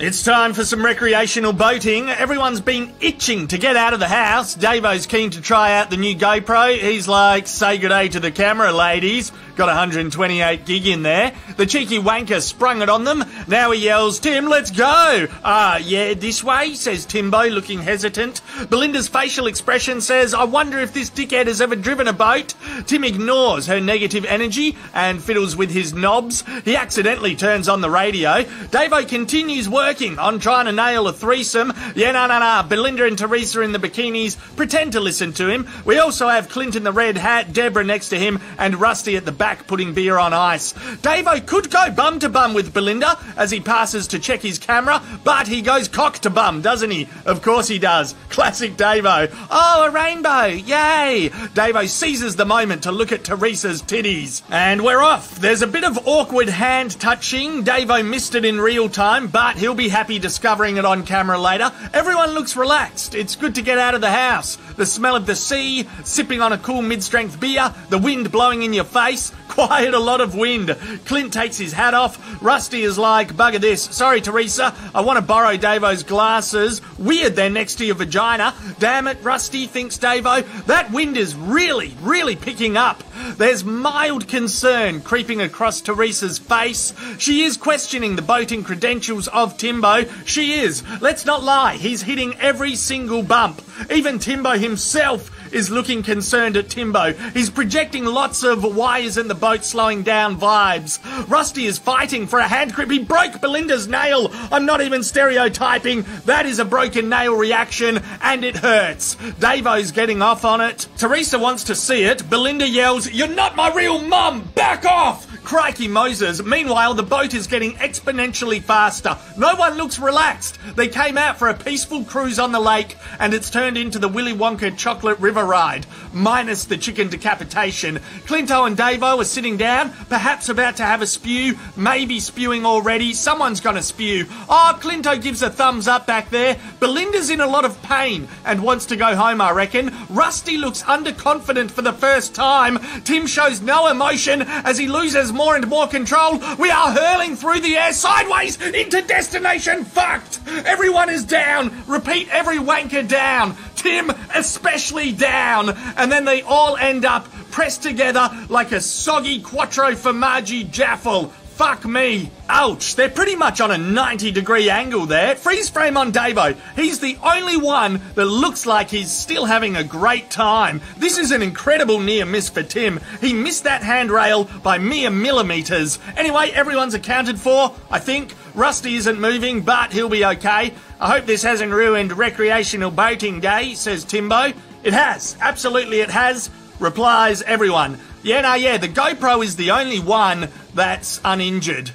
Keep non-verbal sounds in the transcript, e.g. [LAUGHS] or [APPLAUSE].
It's time for some recreational boating. Everyone's been itching to get out of the house. Davo's keen to try out the new GoPro. He's like, say good day to the camera, ladies. Got 128 gig in there. The cheeky wanker sprung it on them. Now he yells, Tim, let's go. Ah, yeah, this way, says Timbo, looking hesitant. Belinda's facial expression says, I wonder if this dickhead has ever driven a boat. Tim ignores her negative energy and fiddles with his knobs. He accidentally turns on the radio. Davo continues working on trying to nail a threesome. Yeah, no, no, no. Belinda and Teresa in the bikinis pretend to listen to him. We also have Clint in the red hat, Deborah next to him, and Rusty at the back back putting beer on ice. Davo could go bum to bum with Belinda as he passes to check his camera, but he goes cock to bum, doesn't he? Of course he does. [LAUGHS] Classic Davo. Oh, a rainbow. Yay. Davo seizes the moment to look at Teresa's titties. And we're off. There's a bit of awkward hand touching. Davo missed it in real time, but he'll be happy discovering it on camera later. Everyone looks relaxed. It's good to get out of the house. The smell of the sea, sipping on a cool mid-strength beer, the wind blowing in your face, [LAUGHS] Quiet, a lot of wind. Clint takes his hat off. Rusty is like, bugger this. Sorry, Teresa. I want to borrow Davo's glasses. Weird, they're next to your vagina. Damn it, Rusty, thinks Davo. That wind is really, really picking up. There's mild concern creeping across Teresa's face. She is questioning the boating credentials of Timbo. She is. Let's not lie. He's hitting every single bump. Even Timbo himself is looking concerned at Timbo. He's projecting lots of why isn't the boat slowing down vibes. Rusty is fighting for a hand grip. He broke Belinda's nail. I'm not even stereotyping. That is a broken nail reaction and it hurts. Davo's getting off on it. Teresa wants to see it. Belinda yells, You're not my real mum! Back off! Crikey Moses. Meanwhile, the boat is getting exponentially faster. No one looks relaxed. They came out for a peaceful cruise on the lake, and it's turned into the Willy Wonka chocolate river ride, minus the chicken decapitation. Clinto and Davo are sitting down, perhaps about to have a spew, maybe spewing already. Someone's gonna spew. Oh, Clinto gives a thumbs up back there. Belinda's in a lot of pain and wants to go home, I reckon. Rusty looks underconfident for the first time. Tim shows no emotion as he loses more and more control. We are hurling through the air sideways into destination fucked. Everyone is down. Repeat every wanker down. Tim especially down. And then they all end up pressed together like a soggy quattro formaggi jaffle. Fuck me. Ouch. They're pretty much on a 90 degree angle there. Freeze frame on Davo. He's the only one that looks like he's still having a great time. This is an incredible near miss for Tim. He missed that handrail by mere millimeters. Anyway, everyone's accounted for, I think. Rusty isn't moving, but he'll be okay. I hope this hasn't ruined recreational boating day, says Timbo. It has. Absolutely it has. Replies everyone. Yeah, no, yeah, the GoPro is the only one that's uninjured.